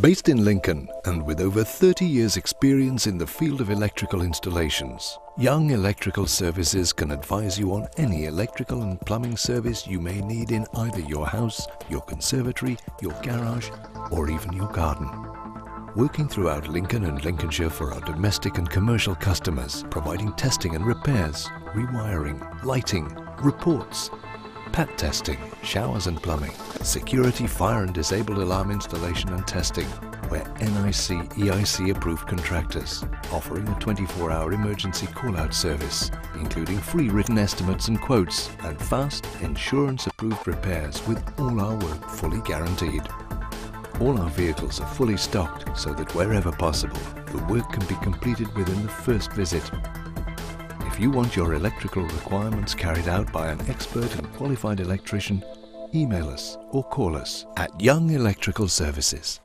Based in Lincoln and with over 30 years experience in the field of electrical installations, Young Electrical Services can advise you on any electrical and plumbing service you may need in either your house, your conservatory, your garage or even your garden. Working throughout Lincoln and Lincolnshire for our domestic and commercial customers, providing testing and repairs, rewiring, lighting, reports, PAT testing, showers and plumbing, security, fire and disabled alarm installation and testing. We're NICEIC approved contractors, offering a 24-hour emergency call-out service, including free written estimates and quotes, and fast insurance-approved repairs with all our work fully guaranteed. All our vehicles are fully stocked so that wherever possible, the work can be completed within the first visit you want your electrical requirements carried out by an expert and qualified electrician, email us or call us at Young Electrical Services.